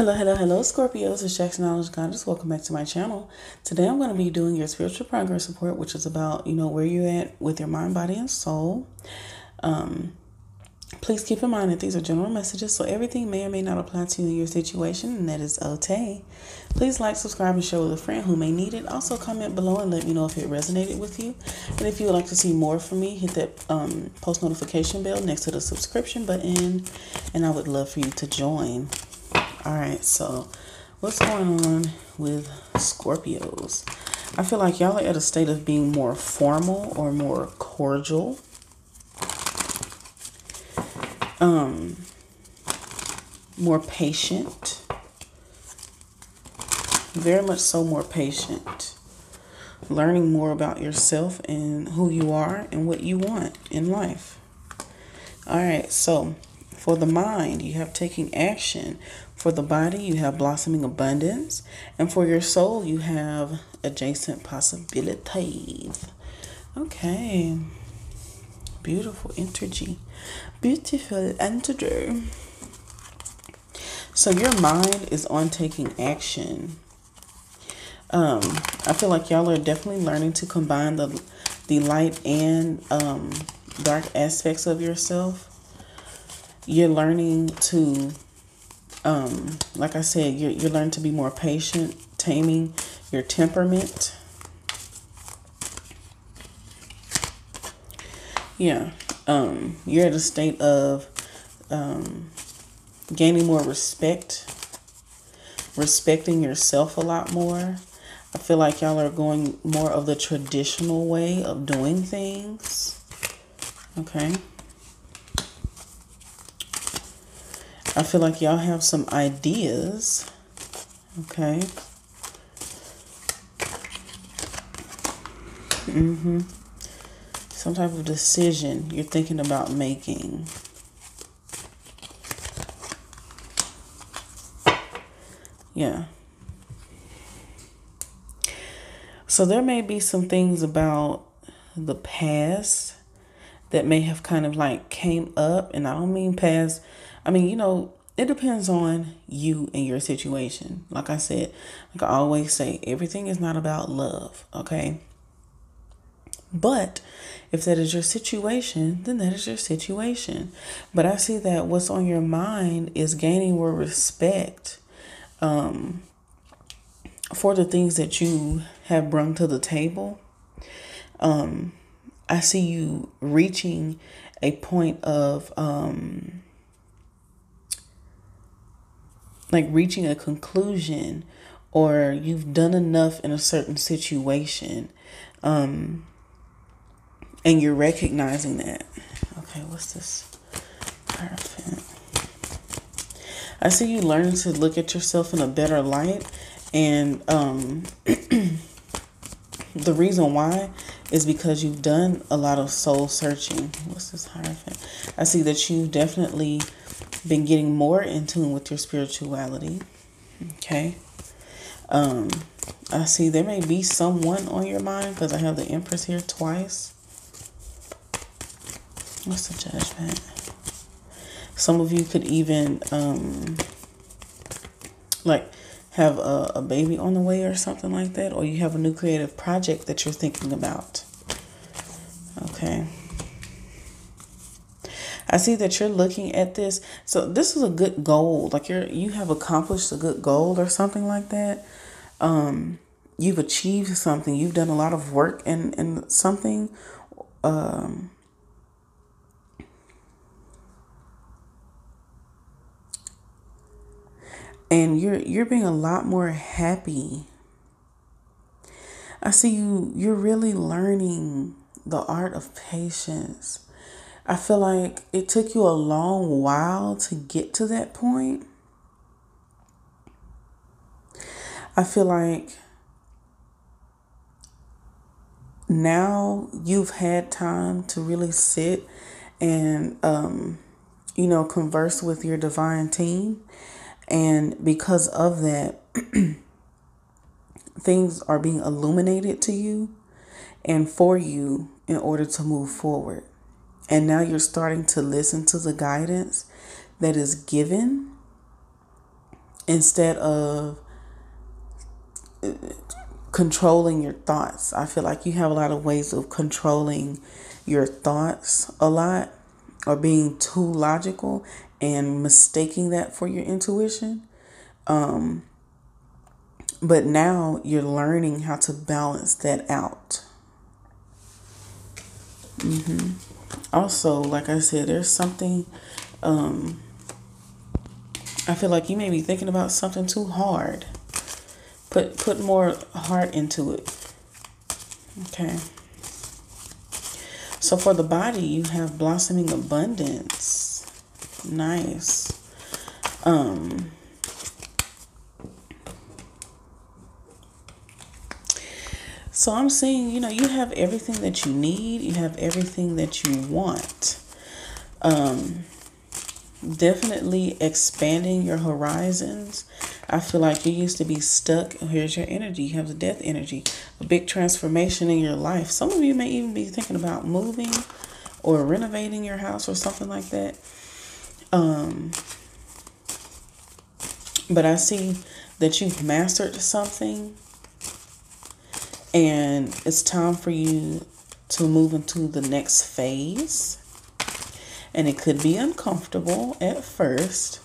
Hello, hello, hello, Scorpios. It's Jax Da Knowledge Goddess. Welcome back to my channel. Today I'm going to be doing your spiritual progress report, which is about, you know, where you're at with your mind, body, and soul. Um, please keep in mind that these are general messages, so everything may or may not apply to you in your situation, and that is okay. Please like, subscribe, and share with a friend who may need it. Also, comment below and let me know if it resonated with you. And if you would like to see more from me, hit that um, post notification bell next to the subscription button, and I would love for you to join. All right, so what's going on with Scorpios? I feel like y'all are at a state of being more formal or more cordial. Um, more patient. Very much so more patient. Learning more about yourself and who you are and what you want in life. All right, so for the mind, you have taking action. For the body, you have blossoming abundance. And for your soul, you have adjacent possibilities. Okay. Beautiful energy. Beautiful energy. So your mind is on taking action. Um, I feel like y'all are definitely learning to combine the the light and um, dark aspects of yourself you're learning to um like i said you're, you're learning to be more patient taming your temperament. Yeah um you're at a state of um gaining more respect respecting yourself a lot more. I feel like y'all are going more of the traditional way of doing things. Okay I feel like y'all have some ideas. Okay. Mm-hmm. Some type of decision you're thinking about making. Yeah. So there may be some things about the past that may have kind of like came up and I don't mean past I mean, you know, it depends on you and your situation. Like I said, like I always say, everything is not about love, okay? But if that is your situation, then that is your situation. But I see that what's on your mind is gaining more respect um, for the things that you have brought to the table. Um, I see you reaching a point of um, like reaching a conclusion or you've done enough in a certain situation um and you're recognizing that. Okay what's this? Perfect. I see you learning to look at yourself in a better light and um the reason why is because you've done a lot of soul searching. What's this? Hierophant i see that you definitely been getting more in tune with your spirituality. Okay. Um, I see there may be someone on your mind because I have the Empress here twice. What's the judgment? Some of you could even um like have a, a baby on the way or something like that, or you have a new creative project that you're thinking about. Okay. I see that you're looking at this. So this is a good goal. Like you're you have accomplished a good goal or something like that. Um you've achieved something. You've done a lot of work and and something um and you're you're being a lot more happy. I see you you're really learning the art of patience I feel like it took you a long while to get to that point. I feel like now you've had time to really sit and, um, you know, converse with your divine team. And because of that, things are being illuminated to you and for you in order to move forward. And now you're starting to listen to the guidance that is given instead of controlling your thoughts. I feel like you have a lot of ways of controlling your thoughts a lot or being too logical and mistaking that for your intuition. Um, but now you're learning how to balance that out. Mm-hmm. Also, like I said, there's something. Um, I feel like you may be thinking about something too hard. Put put more heart into it. Okay. So for the body, you have blossoming abundance. Nice. Um So I'm saying, you know, you have everything that you need, you have everything that you want. Um, definitely expanding your horizons. I feel like you used to be stuck. Here's your energy. You have the death energy, a big transformation in your life. Some of you may even be thinking about moving or renovating your house or something like that. Um, but I see that you've mastered something and it's time for you to move into the next phase. And it could be uncomfortable at first,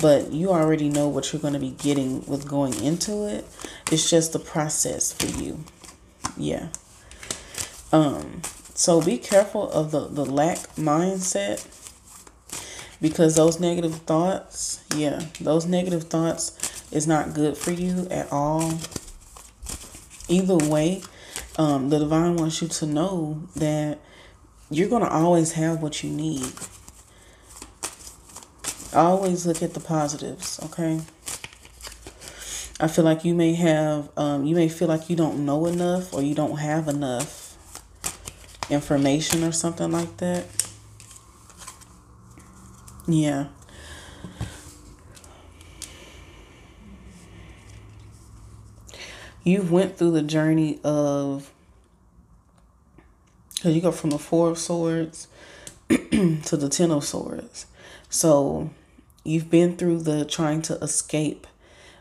but you already know what you're going to be getting with going into it. It's just the process for you. Yeah. Um so be careful of the the lack mindset because those negative thoughts, yeah, those negative thoughts is not good for you at all either way, um, the divine wants you to know that you're going to always have what you need. Always look at the positives, okay? I feel like you may have, um, you may feel like you don't know enough or you don't have enough information or something like that. Yeah. You went through the journey of because you go from the four of swords to the ten of swords. So you've been through the trying to escape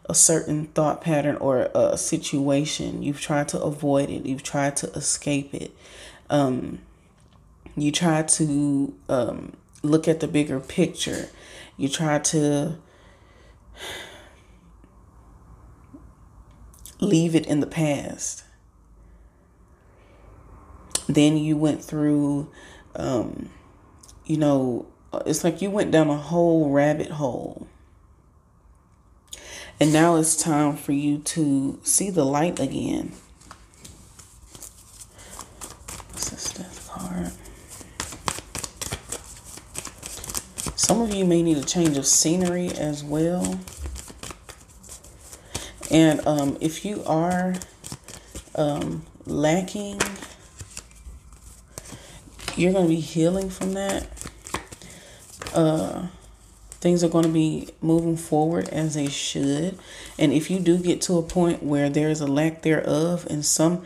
a certain thought pattern or a situation. You've tried to avoid it. You've tried to escape it. Um, you try to um, look at the bigger picture. You try to leave it in the past. Then you went through, um, you know, it's like you went down a whole rabbit hole. And now it's time for you to see the light again. What's this death card? Some of you may need a change of scenery as well. And um, if you are um, lacking, you're going to be healing from that. Uh, things are going to be moving forward as they should. And if you do get to a point where there is a lack thereof in some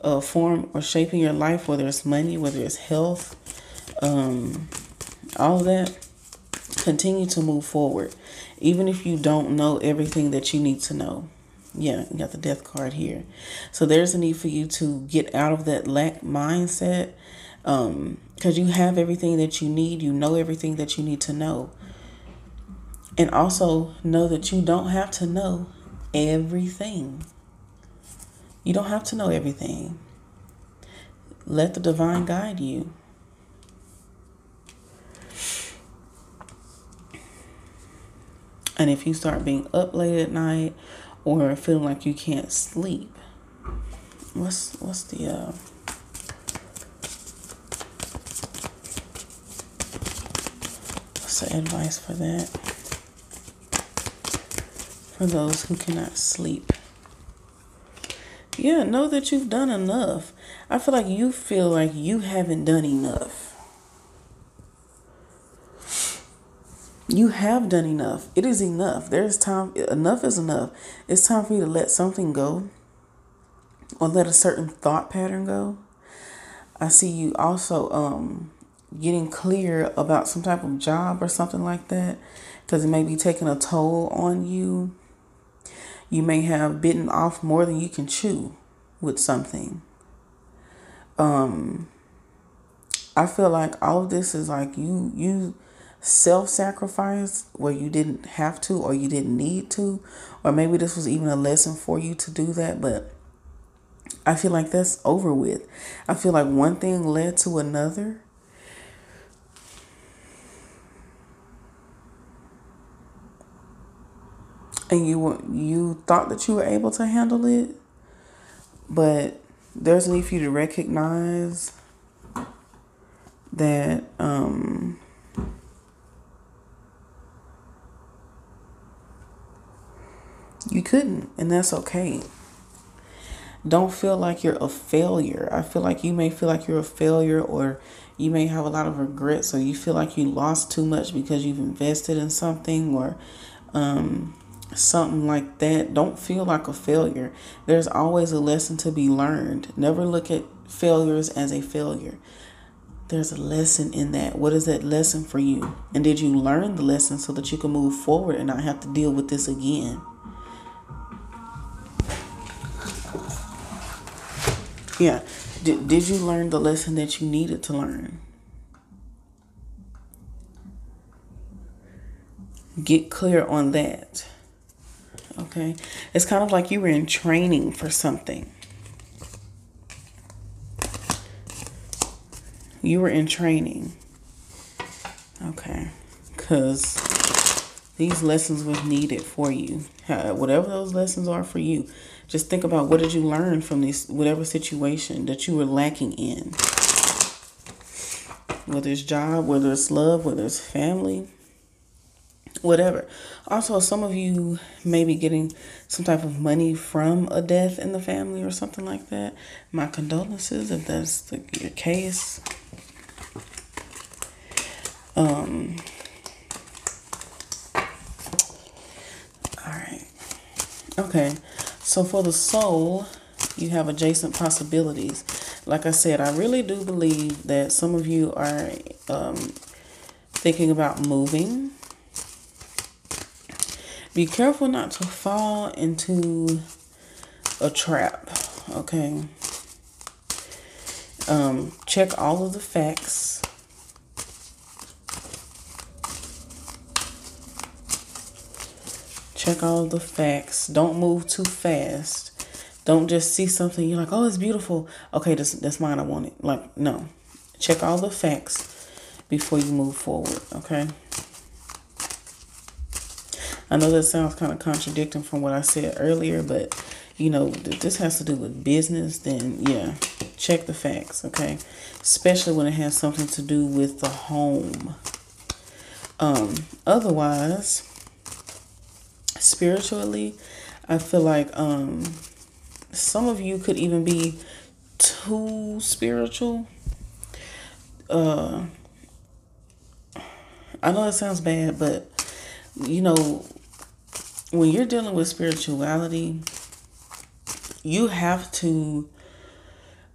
uh, form or shape in your life, whether it's money, whether it's health, um, all of that, continue to move forward. Even if you don't know everything that you need to know yeah, you got the death card here. So there's a need for you to get out of that lack mindset um because you have everything that you need, you know everything that you need to know. And also know that you don't have to know everything. You don't have to know everything. Let the divine guide you. And if you start being up late at night or feeling like you can't sleep. What's what's the uh what's the advice for that? For those who cannot sleep. Yeah, know that you've done enough. I feel like you feel like you haven't done enough. You have done enough. It is enough. There's time. Enough is enough. It's time for you to let something go or let a certain thought pattern go. I see you also um, getting clear about some type of job or something like that because it may be taking a toll on you. You may have bitten off more than you can chew with something. Um, I feel like all of this is like you you self-sacrifice where you didn't have to or you didn't need to or maybe this was even a lesson for you to do that but I feel like that's over with. I feel like one thing led to another. And you were, you thought that you were able to handle it, but there's a need for you to recognize that um, you couldn't, and that's okay. Don't feel like you're a failure. I feel like you may feel like you're a failure, or you may have a lot of regrets, or you feel like you lost too much because you've invested in something, or um, something like that. Don't feel like a failure. There's always a lesson to be learned. Never look at failures as a failure there's a lesson in that. What is that lesson for you? And did you learn the lesson so that you can move forward and not have to deal with this again? Yeah. Did, did you learn the lesson that you needed to learn? Get clear on that. Okay. It's kind of like you were in training for something. You were in training. Okay. Because these lessons was needed for you. Whatever those lessons are for you. Just think about what did you learn from this, whatever situation that you were lacking in. Whether it's job, whether it's love, whether it's family, whatever. Also, some of you may be getting some type of money from a death in the family or something like that. My condolences if that's the your case. Um. All right. Okay. So for the soul, you have adjacent possibilities. Like I said, I really do believe that some of you are um, thinking about moving be careful not to fall into a trap, okay? Um, check all of the facts. Check all the facts. Don't move too fast. Don't just see something you're like, oh, it's beautiful. Okay, that's that's mine. I want it. Like, no. Check all the facts before you move forward. Okay. I know that sounds kind of contradicting from what I said earlier, but you know, this has to do with business, then yeah, check the facts, okay? Especially when it has something to do with the home. Um, otherwise, spiritually, I feel like um some of you could even be too spiritual. Uh I know it sounds bad, but you know, when you're dealing with spirituality, you have to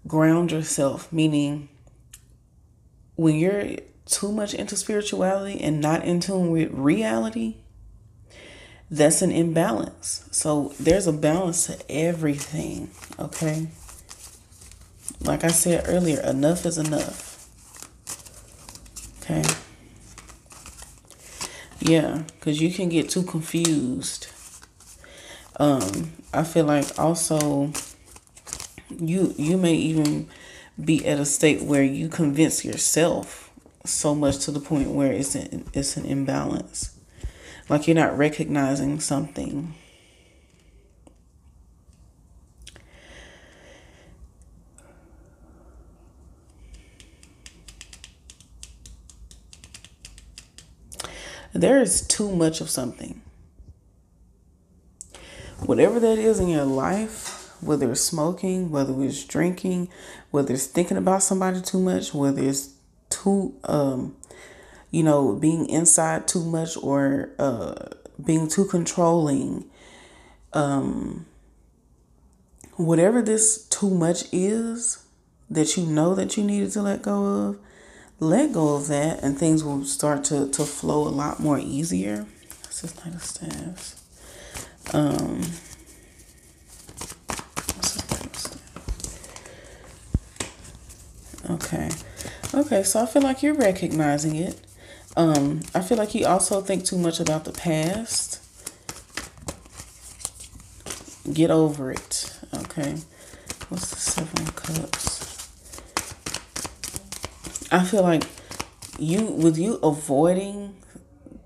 ground yourself, meaning when you're too much into spirituality and not in tune with reality, that's an imbalance. So there's a balance to everything, okay? Like I said earlier, enough is enough. Okay? Yeah, because you can get too confused. Um, I feel like also you you may even be at a state where you convince yourself so much to the point where it's an, it's an imbalance. Like you're not recognizing something. There is too much of something. Whatever that is in your life, whether it's smoking, whether it's drinking, whether it's thinking about somebody too much, whether it's too, um, you know, being inside too much or uh, being too controlling, um, whatever this too much is that you know that you needed to let go of, let go of that and things will start to, to flow a lot more easier. This is Knight of. Um, okay. Okay, so I feel like you're recognizing it. Um, I feel like you also think too much about the past. Get over it. Okay. What's the seven cups? I feel like you with you avoiding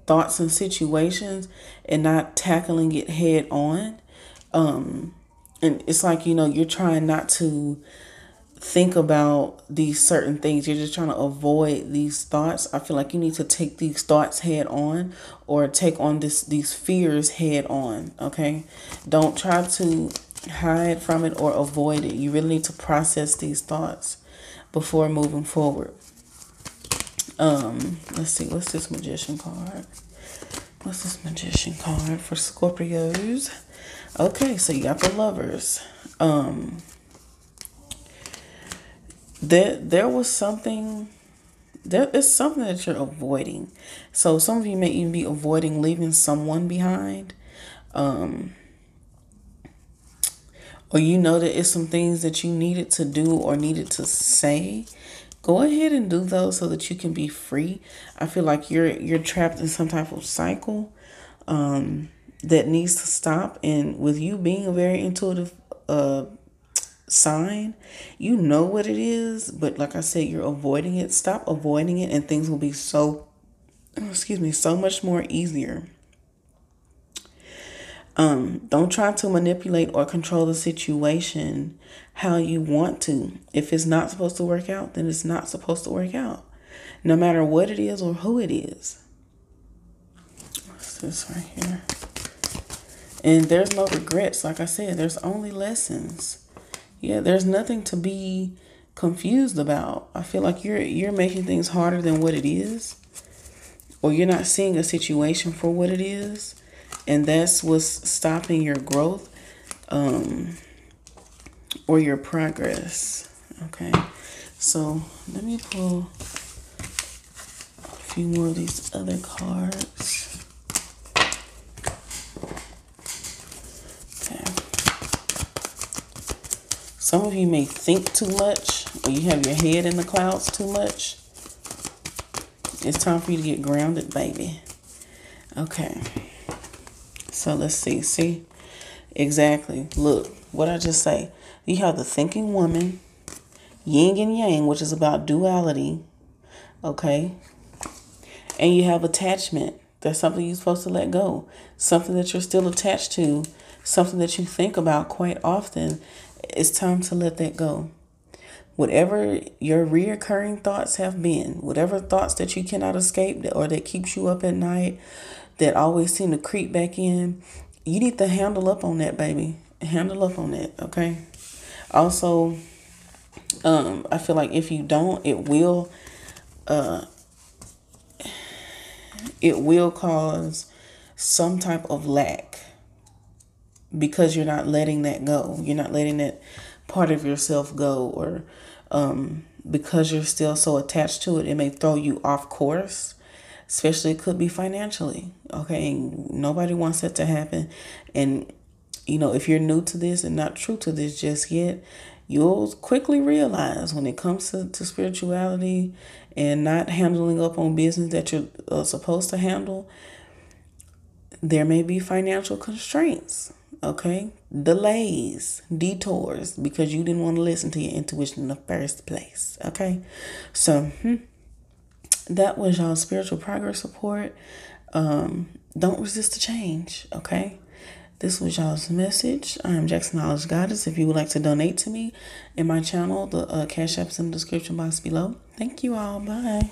thoughts and situations and not tackling it head on. Um and it's like, you know, you're trying not to think about these certain things. You're just trying to avoid these thoughts. I feel like you need to take these thoughts head on or take on this these fears head on, okay? Don't try to hide from it or avoid it. You really need to process these thoughts before moving forward. Um, let's see, what's this magician card? What's this magician card for Scorpios? Okay, so you got the lovers. Um there there was something there is something that you're avoiding. So some of you may even be avoiding leaving someone behind. Um or you know that it's some things that you needed to do or needed to say go ahead and do those so that you can be free i feel like you're you're trapped in some type of cycle um that needs to stop and with you being a very intuitive uh sign, you know what it is, but like I said, you're avoiding it. Stop avoiding it, and things will be so, excuse me, so much more easier. Um, don't try to manipulate or control the situation how you want to. If it's not supposed to work out, then it's not supposed to work out. No matter what it is or who it is. What's this right here? And there's no regrets. Like I said, there's only lessons yeah, there's nothing to be confused about. I feel like you're you're making things harder than what it is. Or you're not seeing a situation for what it is. And that's what's stopping your growth um, or your progress. Okay. So let me pull a few more of these other cards. Some of you may think too much or you have your head in the clouds too much. It's time for you to get grounded, baby. Okay. So let's see. See? Exactly. Look, what I just say. You have the thinking woman, yin and yang, which is about duality. Okay. And you have attachment. That's something you're supposed to let go. Something that you're still attached to. Something that you think about quite often it's time to let that go. Whatever your reoccurring thoughts have been, whatever thoughts that you cannot escape or that keeps you up at night, that always seem to creep back in, you need to handle up on that, baby. Handle up on that, okay? Also, um, I feel like if you don't, it will uh it will cause some type of lack because you're not letting that go. You're not letting that part of yourself go, or um, because you're still so attached to it, it may throw you off course. Especially, it could be financially. Okay, and nobody wants that to happen. And you know, if you're new to this and not true to this just yet, you'll quickly realize when it comes to, to spirituality and not handling up on business that you're uh, supposed to handle, there may be financial constraints okay? Delays, detours, because you didn't want to listen to your intuition in the first place, okay? So, hmm, that was y'all spiritual progress report. Um, don't resist the change, okay? This was y'all's message. I am Jax Da Knowledge Goddess. If you would like to donate to me in my channel, the uh, cash app's in the description box below. Thank you all. Bye.